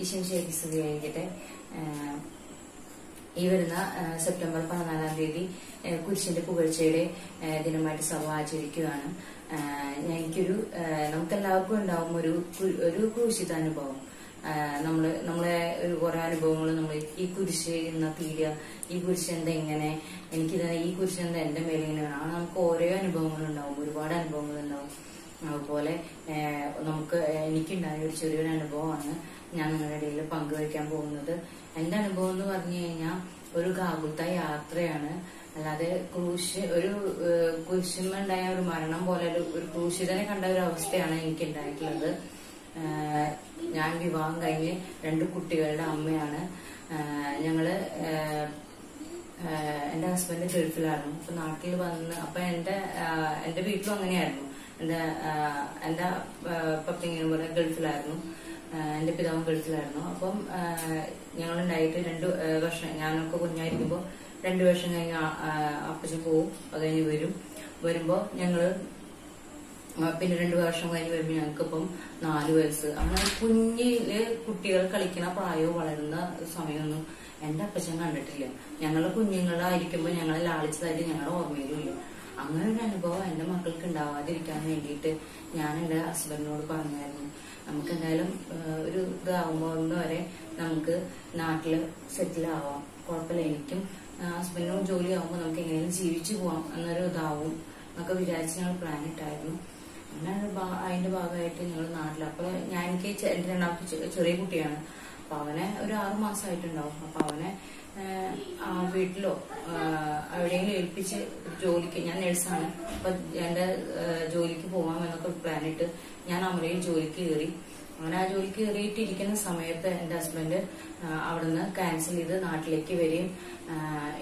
സ്തുതിയായിരിക്കട്ടെ ഈ വരുന്ന സെപ്റ്റംബർ പതിനാലാം തീയതി കുരിശിന്റെ പുകഴ്ചയുടെ ദിനമായിട്ട് സഭ ആചരിക്കുകയാണ്. എനിക്കൊരു നമുക്കെല്ലാവർക്കും ഉണ്ടാവും ഒരു ഒരു കുരിശിതാനുഭവം അനുഭവം. നമ്മൾ നമ്മളെ ഒരു കുറെ അനുഭവങ്ങൾ നമ്മൾ ഈ കുരിശ് എന്ന തീരുക ഈ കുരിശ് എന്താ ഇങ്ങനെ എനിക്കിത് ഈ കുരിശ് എന്താ എന്റെ മേലെ ഇങ്ങനെ വേണം. നമുക്ക് ഓരോ അനുഭവങ്ങളുണ്ടാവും ഒരുപാട് അനുഭവങ്ങൾ ഉണ്ടാവും അതുപോലെ നമുക്ക് എനിക്കുണ്ടായ ഒരു ചെറിയൊരു അനുഭവമാണ് ഞാൻ നിങ്ങളുടെ ഇടയിൽ പങ്കുവയ്ക്കാൻ പോകുന്നത്. എന്റെ അനുഭവം എന്ന് പറഞ്ഞു കഴിഞ്ഞാൽ ഒരു ഗാഗുത്ത യാത്രയാണ്. അല്ലാതെ ക്രൂശ് ഒരു കുരിശുമുണ്ടായ ഒരു മരണം പോലെ ഒരു ക്രൂശിതനെ കണ്ട ഒരു അവസ്ഥയാണ് എനിക്ക് ഉണ്ടായിട്ടുള്ളത് ഞാൻ വിവാഹം കഴിഞ്ഞ് രണ്ട് കുട്ടികളുടെ അമ്മയാണ്. ഞങ്ങൾ എന്റെ ഹസ്ബൻഡ് ഗൾഫിലായിരുന്നു അപ്പൊ നാട്ടിൽ വന്ന് അപ്പൊ എന്റെ എന്റെ വീട്ടിലും അങ്ങനെയായിരുന്നു. ആഹ് എന്റെ പപ്പ ഇങ്ങനെ പറഞ്ഞ ഗൾഫിലായിരുന്നു. എന്റെ പിതാവും ഗൾഫിലായിരുന്നു. അപ്പം ഞങ്ങളുണ്ടായിട്ട് രണ്ട് വർഷം ഞാനൊക്കെ കുഞ്ഞായിരിക്കുമ്പോ രണ്ടു വർഷം കഴിഞ്ഞ് അപ്പച്ച പോവും. അത് കഴിഞ്ഞ് വരും. വരുമ്പോ ഞങ്ങൾ പിന്നെ രണ്ടു വർഷം കഴിഞ്ഞ് വരുമ്പോൾ ഞങ്ങൾക്ക് ഇപ്പം നാല് വയസ്സ്. അങ്ങനെ കുഞ്ഞിൽ കുട്ടികൾ കളിക്കുന്ന പ്രായവും വളരുന്ന സമയമൊന്നും എന്റെ അപ്പച്ചൻ കണ്ടിട്ടില്ല. ഞങ്ങളെ കുഞ്ഞുങ്ങളായിരിക്കുമ്പോൾ ഞങ്ങളെ ലാളിച്ചതായിട്ട് ഞങ്ങളുടെ ഓർമ്മയിലില്ല അങ്ങനെ ഒരു അനുഭവം എന്റെ മക്കൾക്ക് ഉണ്ടാവാതിരിക്കാൻ വേണ്ടിയിട്ട് ഞാൻ എന്റെ ഹസ്ബൻഡിനോട് പറഞ്ഞായിരുന്നു. നമുക്ക് എന്തായാലും ഒരു ഇതാവുമ്പോൾ വരെ നമുക്ക് നാട്ടിൽ സെറ്റിൽ ആവാം. കുഴപ്പമില്ല. എനിക്കും ഹസ്ബൻഡിനോട് ജോലി ആവുമ്പോൾ നമുക്ക് എങ്ങനെയും ജീവിച്ചു പോവാം എന്നൊരു ഇതാവും എന്നൊക്കെ വിചാരിച്ച് ഞങ്ങൾ പ്ലാൻ ഇട്ടായിരുന്നു. അങ്ങനെ അത് അതിന്റെ ഭാഗമായിട്ട് ഞങ്ങൾ നാട്ടിൽ അപ്പൊ ഞാൻ എനിക്ക് എന്റെ രണ്ടാമത്തെ ചെറിയ കുട്ടിയാണ്. അപ്പൊ അവനെ ഒരു ആറു മാസമായിട്ടുണ്ടാവും അപ്പൊ അവനെ വീട്ടിലോ ആഹ്, എവിടെയെങ്കിലും ഏൽപ്പിച്ച് ജോലിക്ക് ഞാൻ നേഴ്സാണ്. അപ്പൊ എന്റെ ജോലിക്ക് പോവാം എന്നൊക്കെ പ്ലാൻ ഇട്ട് ഞാൻ അമരയിൽ ജോലിക്ക് കയറി. അങ്ങനെ ആ ജോലിക്ക് കയറിയിട്ടിരിക്കുന്ന സമയത്ത് എന്റെ ഹസ്ബൻഡ് അവിടുന്ന് ക്യാൻസൽ ചെയ്ത് നാട്ടിലേക്ക് വരികയും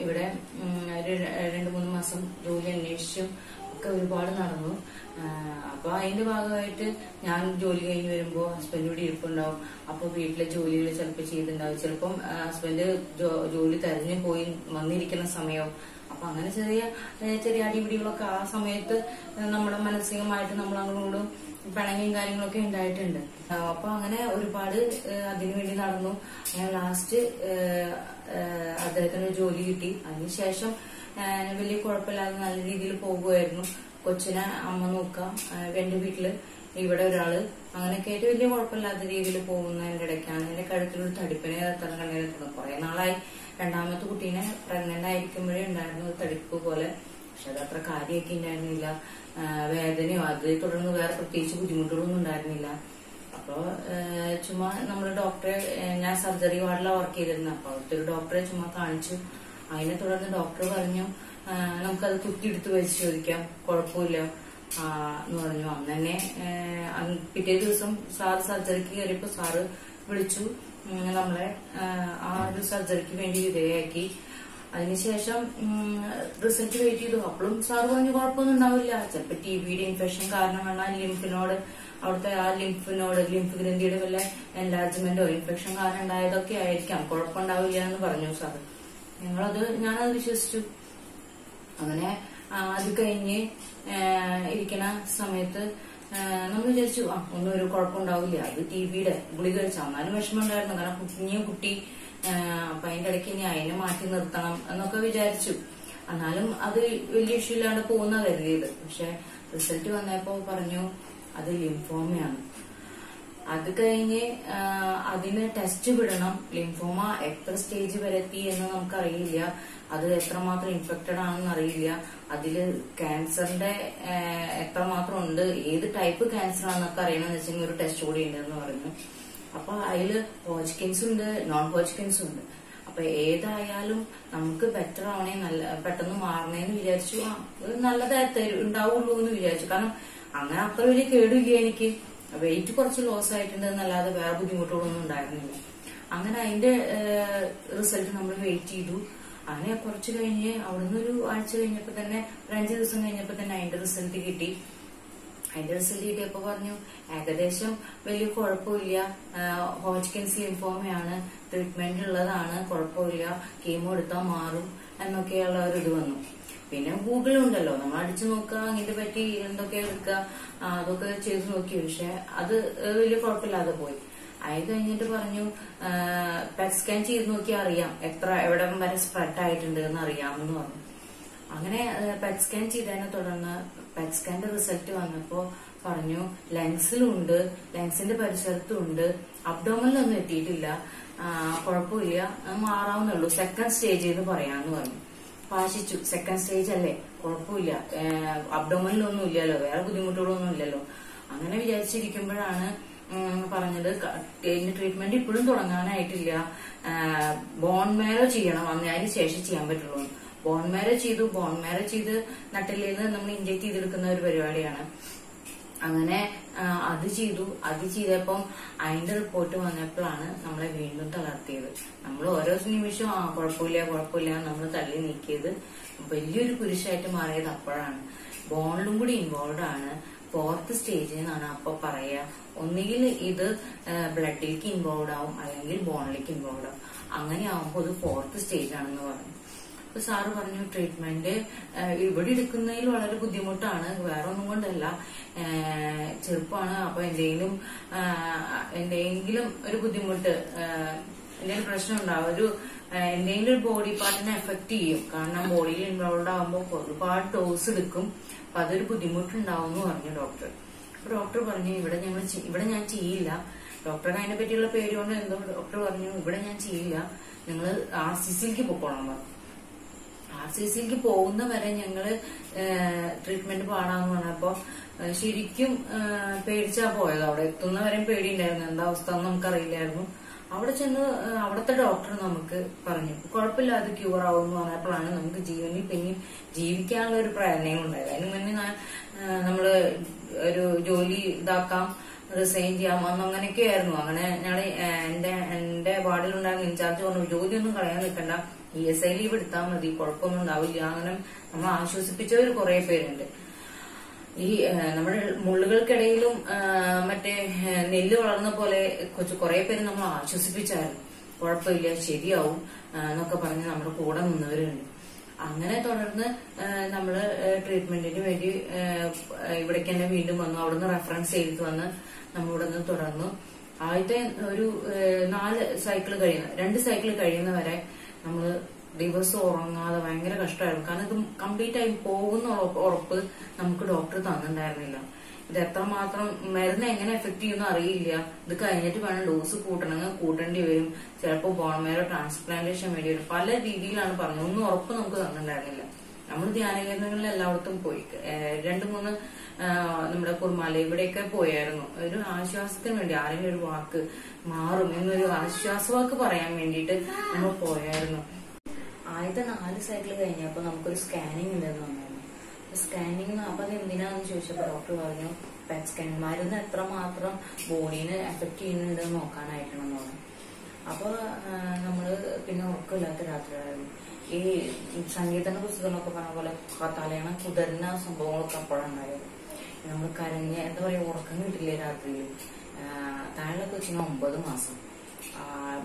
ഇവിടെ രണ്ടു മൂന്ന് മാസം ജോലി അന്വേഷിച്ചും ഒക്കെ ഒരുപാട് നടന്നു. അപ്പൊ അതിന്റെ ഭാഗമായിട്ട് ഞാൻ ജോലി കഴിഞ്ഞ് വരുമ്പോ ഹസ്ബൻഡ് ഇവിടെ ഇരിപ്പുണ്ടാവും. അപ്പൊ വീട്ടിലെ ജോലികൾ ചിലപ്പോൾ ചെയ്തിട്ടുണ്ടാവും. ചിലപ്പം ഹസ്ബൻഡ് ജോലി തെരഞ്ഞു പോയി വന്നിരിക്കുന്ന സമയവും അപ്പൊ അങ്ങനെ ചെറിയ ചെറിയ അടിപിടികളൊക്കെ ആ സമയത്ത് നമ്മുടെ മാനസികമായിട്ട് നമ്മൾ അങ്ങോട്ട് പിണങ്ങിയും കാര്യങ്ങളൊക്കെ ഉണ്ടായിട്ടുണ്ട്. അപ്പൊ അങ്ങനെ ഒരുപാട് അതിനുവേണ്ടി നടന്നു. ഞാൻ ലാസ്റ്റ് അദ്ദേഹത്തിന് ജോലി കിട്ടി. അതിനുശേഷം വലിയ കുഴപ്പമില്ലാതെ നല്ല രീതിയിൽ പോകുമായിരുന്നു കൊച്ചിനെ അമ്മ നോക്കാം. എന്റെ വീട്ടിൽ ഇവിടെ ഒരാൾ. അങ്ങനെയൊക്കെ ആയിട്ട് വലിയ കുഴപ്പമില്ലാത്ത രീതിയിൽ പോകുന്നതിന്റെ ഇടയ്ക്കാണ്. എന്റെ കഴുത്തിലൊരു തടിപ്പിനെ തരം കണ്ണീര് തുടങ്ങി കുറെ നാളായി രണ്ടാമത്തെ കുട്ടീനെ പ്രഗ്നന്റ് ആയിരിക്കുമ്പോഴേ ഉണ്ടായിരുന്നു തടിപ്പ് പോലെ. പക്ഷെ അത് അത്ര കാര്യമൊക്കെ ഉണ്ടായിരുന്നില്ല. വേദനയോ അതേ തുടർന്ന് വേറെ പ്രത്യേകിച്ച് ബുദ്ധിമുട്ടുകളൊന്നും ഉണ്ടായിരുന്നില്ല. അപ്പൊ ചുമ്മാ നമ്മൾ ഡോക്ടറെ ഞാൻ സർജറി വാർഡിലാണ് വർക്ക് ചെയ്തിരുന്നത് അപ്പൊ അവിടുത്തെ ഒരു ഡോക്ടറെ ചുമ്മാ കാണിച്ചു. അതിനെ തുടർന്ന് ഡോക്ടർ പറഞ്ഞു നമുക്കത് കുത്തിയെടുത്ത് പരിശോധിക്കാം കുഴപ്പമില്ല. എന്ന് പറഞ്ഞു. അന്ന് തന്നെ പിറ്റേ ദിവസം സാറ് സർജറിക്ക് കയറിയപ്പോ സാറ് വിളിച്ചു. നമ്മളെ ആ ഒരു സർജറിക്ക് വേണ്ടി വിധേയയാക്കി. അതിനുശേഷം റിസൾട്ട് വെയിറ്റ് ചെയ്തു. അപ്പോഴും സാറ് പറഞ്ഞു കുഴപ്പമൊന്നും ഉണ്ടാവില്ല. ചിലപ്പോ ടി ബിയുടെ ഇൻഫെക്ഷൻ കാരണമാണ് ആ ലിംഫിനോട് അവിടുത്തെ ആ ലിംഫിനോട് ലിംഫ് ഗ്രന്ഥിയുടെ വല്ല എൻലാർജ്മെന്റോ ഇൻഫെക്ഷൻ കാരണം ഉണ്ടായതൊക്കെ ആയിരിക്കാം. കുഴപ്പമുണ്ടാവില്ല എന്ന് പറഞ്ഞു സാറ്. ഞങ്ങളത് ഞാനത് വിശ്വസിച്ചു. അങ്ങനെ അത് കഴിഞ്ഞ് ഇരിക്കണ സമയത്ത് നമ്മൾ വിചാരിച്ചു ആ ഒന്നും ഒരു കുഴപ്പമുണ്ടാവില്ല. അത് ടി വിയുടെ ഗുളി കഴിച്ചു എന്നാലും വിഷമം ഉണ്ടായിരുന്നു കാരണം കുഞ്ഞു കുട്ടി അപ്പൊ അതിന്റെ ഇടയ്ക്ക് ഇനി അതിനെ മാറ്റി നിർത്തണം എന്നൊക്കെ വിചാരിച്ചു. എന്നാലും അത് വലിയ ഇഷ്യൂ ഇല്ലാണ്ട് പോകുന്ന കരുതിയത്. പക്ഷെ റിസൾട്ട് വന്നപ്പോ പറഞ്ഞു അത് ലിംഫോമയാണ് അത് കഴിഞ്ഞ് അതിന് ടെസ്റ്റ് വിടണം. ലിംഫോമ എത്ര സ്റ്റേജ് വരെ എത്തി എന്ന് നമുക്കറിയില്ല. അത് എത്രമാത്രം ഇൻഫെക്റ്റഡ് ആണെന്ന് അറിയില്ല. അതിൽ ക്യാൻസറിന്റെ എത്രമാത്രം ഉണ്ട് ഏത് ടൈപ്പ് ക്യാൻസർ ആണെന്നൊക്കെ അറിയണമെന്ന് വെച്ചെങ്കിൽ ഒരു ടെസ്റ്റ് കൂടി ഉണ്ടെന്ന് പറയുന്നു. അപ്പൊ അതിൽ ഹോജ്കിൻസ് ഉണ്ട് നോൺ ഹോജ്കിൻസ് ഉണ്ട്. അപ്പൊ ഏതായാലും നമുക്ക് ബെറ്റർ ആവണേ നല്ല പെട്ടെന്ന് മാറണേന്ന് വിചാരിച്ചു. നല്ലതായി ഉണ്ടാവുള്ളൂ എന്ന് വിചാരിച്ചു. കാരണം അങ്ങനെ അത്ര വലിയ കേടില്ല എനിക്ക്. വെയിറ്റ് കുറച്ച് ലോസ് ആയിട്ടുണ്ട് എന്നല്ലാതെ വേറെ ബുദ്ധിമുട്ടുകളൊന്നും ഉണ്ടായിരുന്നില്ല. അങ്ങനെ അതിന്റെ റിസൾട്ട് നമ്മൾ വെയിറ്റ് ചെയ്തു. അങ്ങനെ കുറച്ച് കഴിഞ്ഞ് അവിടുന്ന് ഒരു ആഴ്ച കഴിഞ്ഞപ്പോ തന്നെ അഞ്ച് ദിവസം കഴിഞ്ഞപ്പോ തന്നെ അതിന്റെ റിസൾട്ട് കിട്ടി. അതിന്റെ റിസൾട്ട് കിട്ടിയപ്പോ പറഞ്ഞു ഏകദേശം വലിയ കുഴപ്പമില്ല. ഹോജ്കിൻസ് ലിംഫോമയാണ് ട്രീറ്റ്മെന്റ് ഉള്ളതാണ് കുഴപ്പമില്ല. കീമോ എടുത്താൽ മാറും എന്നൊക്കെയുള്ള ഒരു ഇത് വന്നു. പിന്നെ ഗൂഗിൾ ഉണ്ടല്ലോ നമ്മൾ അടിച്ചു നോക്കുക ഇതിനെ പറ്റി എന്തൊക്കെ എടുക്കുക അതൊക്കെ ചെയ്ത് നോക്കി. പക്ഷെ അത് വലിയ കുഴപ്പമില്ലാതെ പോയി. അത് കഴിഞ്ഞിട്ട് പറഞ്ഞു പെറ്റ് സ്കാൻ ചെയ്ത് നോക്കിയാൽ അറിയാം എത്ര എവിടെ വരെ സ്പ്രെഡ് ആയിട്ടുണ്ട് എന്ന് അറിയാമെന്ന് പറഞ്ഞു. അങ്ങനെ പെറ്റ് സ്കാൻ ചെയ്തതിനെ തുടർന്ന് പെറ്റ് സ്കാന്റെ റിസൾട്ട് വന്നപ്പോ പറഞ്ഞു ലങ്സിലുണ്ട് ലങ്സിന്റെ പരിസരത്തും ഉണ്ട് അബ്ഡോമനിലൊന്നും എത്തിയിട്ടില്ല. കുഴപ്പമില്ല. മാറാവുന്നുള്ളൂ സെക്കൻഡ് സ്റ്റേജ് എന്ന് പറയാന്ന് പറഞ്ഞു. പാശിച്ചു സെക്കൻഡ് സ്റ്റേജ് അല്ലേ? കുഴപ്പമില്ല. അബ്ഡോമനിലൊന്നും ഇല്ലല്ലോ. വേറെ ബുദ്ധിമുട്ടുകളൊന്നും ഇല്ലല്ലോ. അങ്ങനെ വിചാരിച്ചിരിക്കുമ്പോഴാണ് പറഞ്ഞത്. ക- ട്രീറ്റ്മെന്റ് ഇപ്പോഴും തുടങ്ങാനായിട്ടില്ല. ബോൺ മേരോ ചെയ്യണം. അതിന് ശേഷം ചെയ്യാൻ പറ്റുള്ളൂ. ബോൺ മേരോ ചെയ്തു. ബോൺ മേരോ ചെയ്ത് നട്ടിലേന്ന് നമ്മൾ ഇഞ്ചക്ട് ചെയ്തെടുക്കുന്ന ഒരു പരിപാടിയാണ്. അങ്ങനെ അത് ചെയ്തു. അത് ചെയ്തപ്പം അതിന്റെ റിപ്പോർട്ട് വന്നപ്പോഴാണ് നമ്മളെ വീണ്ടും തളർത്തിയത്. നമ്മൾ ഓരോ നിമിഷവും ആ കുഴപ്പമില്ല കുഴപ്പമില്ല നമ്മൾ തള്ളി നീക്കിയത്. വലിയൊരു കുരിശായിട്ട് മാറിയത് അപ്പോഴാണ്. ബോണിലും കൂടി ഇൻവോൾവ് ആണ്. ഫോർത്ത് സ്റ്റേജിൽ നിന്നാണ് അപ്പൊ പറയുക ഒന്നുകിൽ ഇത് ബ്ലഡിലേക്ക് ഇൻവോൾവ് ആവും അല്ലെങ്കിൽ ബോണിലേക്ക് ഇൻവോൾവ് ആവും. അങ്ങനെ ആവുമ്പോൾ ഇത് ഫോർത്ത് സ്റ്റേജ് ആണെന്ന് പറഞ്ഞു. അപ്പൊ സാറ് പറഞ്ഞു ട്രീറ്റ്മെന്റ് ഇവിടെ എടുക്കുന്നതിൽ വളരെ ബുദ്ധിമുട്ടാണ് വേറെ ഒന്നും കൊണ്ടല്ല ചെറുപ്പമാണ് അപ്പൊ എന്തെങ്കിലും എന്തെങ്കിലും ഒരു ബുദ്ധിമുട്ട് എന്തെങ്കിലും പ്രശ്നം ഉണ്ടാവും ഒരു എന്തെങ്കിലും ഒരു ബോഡി പാർട്ടിനെ എഫക്ട് ചെയ്യും. കാരണം ബോഡിയിൽ ഇൻവോൾവ് ആകുമ്പോൾ ഒരുപാട് ഡോസ് എടുക്കും. അപ്പൊ അതൊരു ബുദ്ധിമുട്ടുണ്ടാവും എന്ന് പറഞ്ഞു ഡോക്ടർ. അപ്പൊ ഡോക്ടർ പറഞ്ഞു ഇവിടെ ഞങ്ങൾ ഇവിടെ ഞാൻ ചെയ്യില്ല. ഡോക്ടർക്ക് അതിനെ പറ്റിയുള്ള പേര് കൊണ്ട് എന്തോ ഡോക്ടർ പറഞ്ഞു ഇവിടെ ഞാൻ ചെയ്യില്ല. നിങ്ങൾ ആർ സി സിയിലേക്ക് പൊക്കോളാൻ പറഞ്ഞു. ആർ സി പോകുന്ന വരെ ഞങ്ങൾ ട്രീറ്റ്മെന്റ് പാടാന്ന് പറഞ്ഞു അപ്പൊ ശരിക്കും പേടിച്ചാ പോയത്. അവിടെ എത്തുന്നവരെയും പേടിയുണ്ടായിരുന്നു. എന്താ അവസ്ഥ എന്ന് നമുക്കറിയില്ലായിരുന്നു. അവിടെ ചെന്ന് അവിടുത്തെ ഡോക്ടർ നമുക്ക് പറഞ്ഞു. കുഴപ്പമില്ല അത് ക്യൂർ ആവും എന്ന് പറഞ്ഞപ്പോഴാണ് നമുക്ക് ജീവനിൽ പിന്നെ ജീവിക്കാനുള്ള ഒരു പ്രേരണയും ഉണ്ടായത്. അതിന് മുന്നേ നമ്മൾ ഒരു ജോലി ഇതാക്കാം റിസൈൻ ചെയ്യാം അന്ന് അങ്ങനെയൊക്കെ ആയിരുന്നു അങ്ങനെ ഞങ്ങൾ എന്റെ എന്റെ വാർഡിലുണ്ടായിരുന്ന ഇൻചാർജ് പറഞ്ഞു ജോലിയൊന്നും കളയാൻ നിൽക്കണ്ട. ഇ എസ് ഐ ലീവ് എടുത്താൽ മതി കുഴപ്പമൊന്നും ഉണ്ടാവില്ല. അങ്ങനെ നമ്മൾ ആശ്വസിപ്പിച്ചവർ കുറെ പേരുണ്ട്. ഈ നമ്മുടെ മുള്ളുകൾക്കിടയിലും മറ്റേ നെല്ല് വളർന്ന പോലെ കൊച്ചു കുറെ പേര് നമ്മൾ ആശ്വസിപ്പിച്ചായിരുന്നു. കുഴപ്പമില്ല ശരിയാവും എന്നൊക്കെ പറഞ്ഞ് നമ്മുടെ കൂടെ നിന്നവരുണ്ട്. അങ്ങനെ തുടർന്ന് നമ്മൾ ട്രീറ്റ്മെന്റിന് വേണ്ടി ഇവിടേക്ക് തന്നെ വീണ്ടും വന്നു. അവിടുന്ന് റെഫറൻസ് ചെയ്ത് വന്ന് നമ്മളിവിടെ നിന്ന് തുടർന്നു. ആദ്യത്തെ ഒരു നാല് സൈക്കിൾ കഴിയുന്ന രണ്ട് സൈക്കിൾ കഴിയുന്നവരെ നമ്മൾ ദിവസം ഉറങ്ങാതെ ഭയങ്കര കഷ്ടമായിരുന്നു. കാരണം ഇത് കംപ്ലീറ്റ് ആയി പോകുന്ന ഉറപ്പ് നമുക്ക് ഡോക്ടർ തന്നിട്ടുണ്ടായിരുന്നില്ല. ഇത് എത്രമാത്രം മരുന്ന് എങ്ങനെ എഫക്ട് ചെയ്യുന്ന അറിയില്ല. ഇത് കഴിഞ്ഞിട്ട് വേണം ഡോസ് കൂട്ടണമെങ്കിൽ കൂട്ടേണ്ടി വരും. ചിലപ്പോൾ ബോൺമേരോ ട്രാൻസ്പ്ലാന്റേഷൻ വേണ്ടി വരും പല രീതിയിലാണ് പറഞ്ഞത്. ഒന്നും ഉറപ്പ് നമുക്ക് തന്നിട്ടുണ്ടായിരുന്നില്ല. നമ്മൾ ധ്യാന കേന്ദ്രങ്ങളിൽ എല്ലായിടത്തും പോയി. രണ്ടു മൂന്ന് നമ്മുടെ കുർമാല ഇവിടെയൊക്കെ പോയായിരുന്നു. ഒരു ആശ്വാസത്തിന് വേണ്ടി ആരെങ്കിലും ഒരു വാക്ക് മാറും എന്നൊരു ആശ്വാസവാക്ക് പറയാൻ വേണ്ടിയിട്ട് നമ്മൾ പോയായിരുന്നു. ആദ്യത്തെ നാല് സൈക്കിൾ കഴിഞ്ഞപ്പോ നമുക്കൊരു സ്കാനിങ് ഉണ്ടെന്ന് പറഞ്ഞായിരുന്നു സ്കാനിങ് അപ്പൊ എന്തിനാന്ന് ചോദിച്ചപ്പോ ഡോക്ടർ പറഞ്ഞു പെറ്റ് സ്കാൻ മരുന്ന് എത്രമാത്രം ബോഡീനെ എഫക്ട് ചെയ്യുന്നുണ്ട് നോക്കാനായിട്ടാണെന്ന് പറഞ്ഞു. അപ്പൊ നമ്മൾ പിന്നെ ഉറക്കമില്ലാത്ത രാത്രിയായിരുന്നു. ഈ സംഗീതന പുസ്തകങ്ങളൊക്കെ പറഞ്ഞ പോലെ തലയണ കുതിരുന്ന സംഭവങ്ങളൊക്കെ അപ്പോഴുണ്ടായത് കരഞ്ഞ് എന്താ പറയാ ഉറക്കം കിട്ടില്ലേ രാത്രിയിൽ താഴെ കൊച്ചിന് ഒമ്പത് മാസം.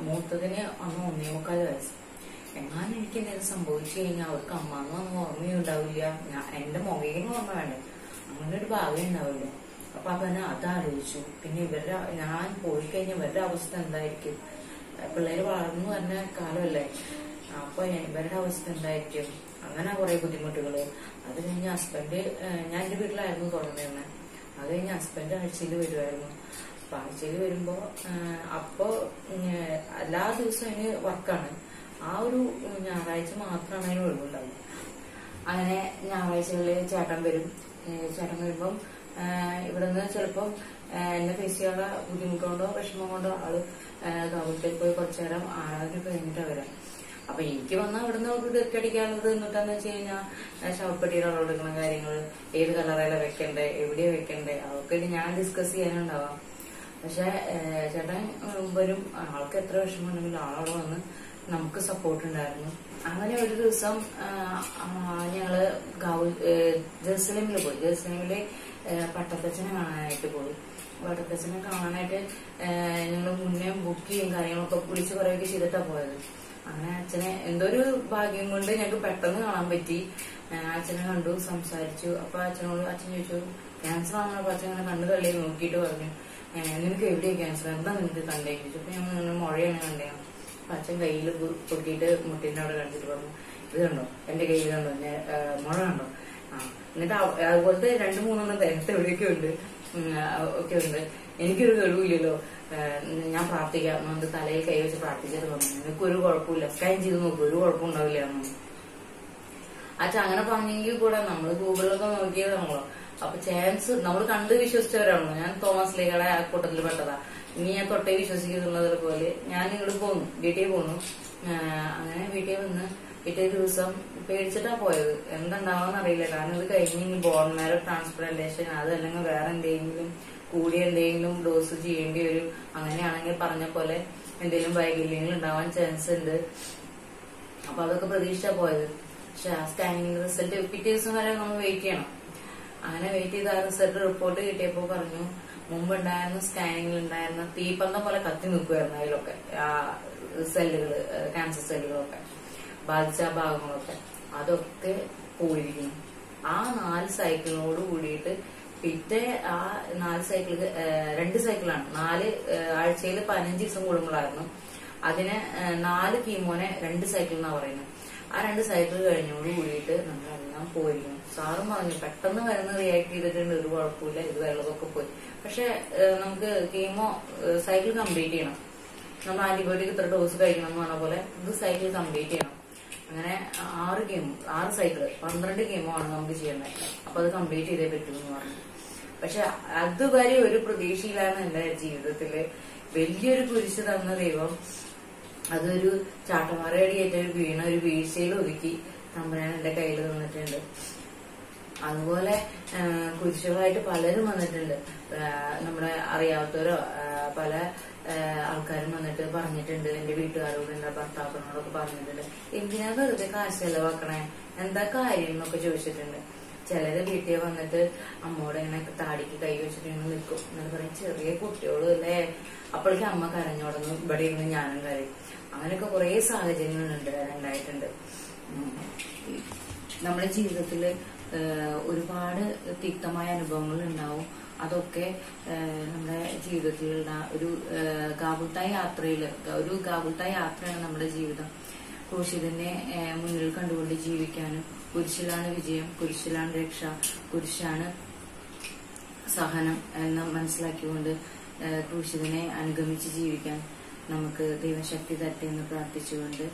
മൂത്തതിന് അന്ന് ഒന്നേ മുക്കാൽ വയസ്സ്. എങ്ങാനും എനിക്ക് എന്തെങ്കിലും സംഭവിച്ചു കഴിഞ്ഞാൽ അവർക്ക് അമ്മാന്ന് പറഞ്ഞ ഓർമ്മയുണ്ടാവില്ല ഞാൻ എന്റെ മുഖേന്ന് ഓർമ്മ വേണ്ടേ? അങ്ങനെ ഒരു ഭാഗ്യം ഉണ്ടാവില്ല. അപ്പൊ അവന് അതാലോചിച്ചു പിന്നെ ഇവരുടെ ഞാൻ പോയി കഴിഞ്ഞാൽ ഇവരുടെ അവസ്ഥ എന്തായിരിക്കും? പിള്ളേര് വളർന്നു പറഞ്ഞ കാലമല്ലേ? അപ്പൊ ഇവരുടെ അവസ്ഥ എന്തായിരിക്കും? അങ്ങനെ കുറെ ബുദ്ധിമുട്ടുകൾ. അത് കഴിഞ്ഞ് ഹസ്ബൻഡ് ഞാൻ എന്റെ വീട്ടിലായിരുന്നു തുടർന്നിരുന്നത് അത് കഴിഞ്ഞ് ഹസ്ബൻഡ് ആഴ്ചയിൽ വരുമായിരുന്നു അപ്പൊ ആഴ്ചയിൽ വരുമ്പോ അപ്പോ എല്ലാ ദിവസവും അതിന് വർക്കാണ്. ആ ഒരു ഞായറാഴ്ച മാത്രമാണ് അതിന് ഒഴിവുണ്ടാവുക. അങ്ങനെ ഞായറാഴ്ചകളിൽ ചേട്ടൻ വരും. ചേട്ടൻ വരുമ്പം ഇവിടുന്ന് ചിലപ്പോ എന്നെ ഫേസ് ചെയ്യാനുള്ള ബുദ്ധിമുട്ട് കൊണ്ടോ വിഷമം കൊണ്ടോ ആൾ ഗവൺമെന്റിൽ പോയി കുറച്ചു നേരം ആരാധന കഴിഞ്ഞിട്ടാണ് വരാം. അപ്പൊ എനിക്ക് വന്ന ഇവിടുന്ന് കെട്ടടിക്കാനുള്ളത് എന്നിട്ടാന്ന് വെച്ച് കഴിഞ്ഞാൽ ശവപ്പെട്ടിയുടെ അളവെടുക്കുന്ന കാര്യങ്ങൾ ഏത് കളറേല വെക്കണ്ടേ എവിടെയാ വെക്കണ്ടേ അതൊക്കെ ഞാൻ ഡിസ്കസ് ചെയ്യാനുണ്ടാവാം. പക്ഷെ ചേട്ടൻ വരും ആൾക്ക് എത്ര വിഷമമുണ്ടെങ്കിലും ആളോട് വന്ന് നമുക്ക് സപ്പോർട്ട് ഉണ്ടായിരുന്നു. അങ്ങനെ ഒരു ദിവസം ഞങ്ങൾ ജെറുസലേമിൽ പോയി. ജെറുസലേമിൽ പട്ടത്തച്ഛനെ കാണാനായിട്ട് പോയി. പട്ടത്തച്ഛനെ കാണാനായിട്ട് ഞങ്ങൾ മുന്നേ ബുക്ക് ചെയ്യും കാര്യങ്ങളൊക്കെ വിളിച്ച് പറയുകയൊക്കെ ചെയ്തിട്ടാ പോയത്. അങ്ങനെ അച്ഛനെ എന്തോ ഒരു ഭാഗ്യം കൊണ്ട് ഞങ്ങൾക്ക് പെട്ടെന്ന് കാണാൻ പറ്റി. അച്ഛനെ കണ്ടു സംസാരിച്ചു. അപ്പൊ അച്ഛനോട് അച്ഛൻ ചോദിച്ചു ക്യാൻസർ ആണെന്നപ്പോ അച്ഛൻ അങ്ങനെ കണ്ണു തള്ളി നോക്കിയിട്ട് പറഞ്ഞു. നിനക്ക് എവിടെയാ ക്യാൻസർ എന്താ നിനക്ക് കണ്ടേ ചോദിച്ചു. അപ്പൊ ഞങ്ങൾ ഇങ്ങനെ മുഴയാണ് കണ്ടേ. അപ്പൊ അച്ഛൻ കയ്യിൽ പൊട്ടിയിട്ട് മുട്ടിന്റെ അവിടെ കണ്ടിട്ട് പറഞ്ഞു ഇത് കണ്ടോ? എന്റെ കയ്യിൽ കണ്ടോ? മുഴ കണ്ടോ? ആ എന്നിട്ട് അതുപോലത്തെ രണ്ടു മൂന്നെണ്ണം തരത്തെ എവിടെയൊക്കെ ഉണ്ട്. ഒക്കെ ഉണ്ട്. എനിക്കൊരു കഴിവില്ലല്ലോ ഞാൻ പ്രാർത്ഥിക്കാം. എന്നുകൊണ്ട് തലയിൽ കൈ വെച്ച് പ്രാർത്ഥിച്ചിട്ട് പറഞ്ഞു എനിക്കൊരു കുഴപ്പമില്ല സ്കാൻ ചെയ്ത് നോക്കും. ഒരു കുഴപ്പമുണ്ടാവില്ല എന്ന് അച്ഛൻ അങ്ങനെ പറഞ്ഞെങ്കിൽ കൂടെ നമ്മൾ ഗൂഗിളിലൊക്കെ നോക്കിയതാണല്ലോ അപ്പൊ ചാൻസ് നമ്മൾ കണ്ട് വിശ്വസിച്ചവരാണല്ലോ. ഞാൻ തോമസ് ലീഗയുടെ ആ കൂട്ടത്തിൽ പെട്ടതാ. ഇനി ഞാൻ തൊട്ടേ വിശ്വസിക്കുന്നത് പോലെ ഞാൻ ഇങ്ങോട്ട് പോന്നു വീട്ടിൽ പോന്നു അങ്ങനെ വീട്ടിൽ വന്ന് പിറ്റേ ദിവസം പേടിച്ചിട്ടാ പോയത്. എന്തുണ്ടാവുമെന്ന് അറിയില്ല. കാരണം ഇത് കഴിഞ്ഞ് ബോൺ മാരോ ട്രാൻസ്പ്ലാന്റേഷൻ അതല്ലെങ്കിൽ വേറെ എന്തെങ്കിലും കൂടിയ എന്തെങ്കിലും ഡോസ് ചെയ്യേണ്ടി വരും. അങ്ങനെയാണെങ്കിൽ പറഞ്ഞ പോലെ എന്തെങ്കിലും വൈകല്യങ്ങൾ ഉണ്ടാവാൻ ചാൻസ് ഉണ്ട്. അപ്പൊ അതൊക്കെ പ്രതീക്ഷിച്ചാ പോയത്. പക്ഷെ ആ സ്കാനിങ് റിസൾട്ട് പിറ്റേ ദിവസം വരെ നമ്മൾ വെയിറ്റ് ചെയ്യണം. അങ്ങനെ വെയിറ്റ് ചെയ്ത് ആ റിസൾട്ട് റിപ്പോർട്ട് കിട്ടിയപ്പോ പറഞ്ഞു മുമ്പ് ഉണ്ടായിരുന്ന സ്കാനിങ്ങിൽ ഉണ്ടായിരുന്ന തീപ്പന്തം പോലെ കത്തി നിൽക്കുമായിരുന്നു അതിലൊക്കെ. ആ സെല്ലുകൾ ക്യാൻസർ സെല്ലുകളൊക്കെ ബാധിച്ച ഭാഗങ്ങളൊക്കെ. അതൊക്കെ പോയിരിക്കുന്നു ആ നാല് സൈക്കിളിനോട് കൂടിയിട്ട് പിറ്റേ ആ നാല് സൈക്കിൾ രണ്ട് സൈക്കിളാണ് നാല് ആഴ്ചയിൽ പതിനഞ്ച് ദിവസം കൂടുമ്പോഴായിരുന്നു അതിന് നാല് കീമോനെ രണ്ട് സൈക്കിൾ എന്നാ പറയുന്നത്. ആ രണ്ട് സൈക്കിൾ കഴിഞ്ഞോട് കൂടിയിട്ട് നമ്മൾ എല്ലാം പോയിരുന്നു സാറും പറഞ്ഞു പെട്ടെന്ന് വരുന്ന റിയാക്ട് ചെയ്തിട്ടുണ്ട് ഒരു കുഴപ്പമില്ല ഇത് വെള്ളമൊക്കെ പോയി. പക്ഷെ നമുക്ക് കീമോ സൈക്കിൾ കംപ്ലീറ്റ് ചെയ്യണം. നമ്മൾ ആന്റിബയോട്ടിക് ഇത്ര ഡോസ് കഴിക്കണം എന്ന് പറഞ്ഞ പോലെ ഇത് സൈക്കിൾ കംപ്ലീറ്റ് ചെയ്യണം. അങ്ങനെ ആറ് ഗെയിം ആറ് സൈക്കിൾ പന്ത്രണ്ട് ഗെയിമാണ് നമുക്ക് ചെയ്യേണ്ടത് അപ്പൊ അത് കംപ്ലീറ്റ് ചെയ്തേ പറ്റൂ എന്ന് പറഞ്ഞു. പക്ഷെ അതുവരെ ഒരു പ്രതീക്ഷയിലാണ് എന്റെ ജീവിതത്തിൽ വലിയൊരു കുരിശ് തന്ന ദൈവം അതൊരു ചാട്ടമാറയടിയേറ്റ ഒരു വീണ ഒരു വീഴ്ചയിൽ ഒതുക്കി തമ്പുരാൻ എന്റെ കയ്യിൽ തന്നിട്ടുണ്ട്. അതുപോലെ കുരിശുകളായിട്ട് പലരും വന്നിട്ടുണ്ട്. നമ്മുടെ അറിയാത്തവരോ പല ആൾക്കാരും വന്നിട്ട് പറഞ്ഞിട്ടുണ്ട്. എന്റെ വീട്ടുകാരോട് എന്റെ ഭർത്താക്കനോടൊക്കെ പറഞ്ഞിട്ടുണ്ട്. എന്തിനാ വെറുതെ കാശ് ചെലവാക്കണേ? എന്താ കാര്യം എന്നൊക്കെ ചോദിച്ചിട്ടുണ്ട്. ചിലര് വീട്ടിൽ വന്നിട്ട് അമ്മോടെ ഇങ്ങനെ താടിക്ക് കൈ വെച്ചിട്ട് ഇങ്ങനെ നിൽക്കും. എന്നിട്ട് പറയും ചെറിയ കുട്ടികളും അല്ലേ? അപ്പോഴേക്കും അമ്മ കരഞ്ഞോടൊന്നും ഇവിടെ ഇരുന്ന് ഞാനും കരയും. അങ്ങനെയൊക്കെ കുറെ സാഹചര്യങ്ങളുണ്ട് ഉണ്ടായിട്ടുണ്ട്. നമ്മുടെ ജീവിതത്തിൽ ഒരുപാട് തിക്തമായ അനുഭവങ്ങൾ ഉണ്ടാവും. അതൊക്കെ നമ്മുടെ ജീവിതത്തിലുള്ള ഒരു ഗാബുട്ട യാത്രയിൽ ഒരു ഗാബുട്ട യാത്രയാണ് നമ്മുടെ ജീവിതം. ക്രൂശിതനെ മുന്നിൽ കണ്ടുകൊണ്ട് ജീവിക്കാനും കുരിശിലാണ് വിജയം കുരിശിലാണ് രക്ഷ കുരിശാണ് സഹനം എന്ന് മനസ്സിലാക്കിക്കൊണ്ട് ക്രൂശിതനെ അനുഗമിച്ച് ജീവിക്കാൻ നമുക്ക് ദൈവശക്തി തരട്ടെ എന്ന് പ്രാർത്ഥിച്ചുകൊണ്ട്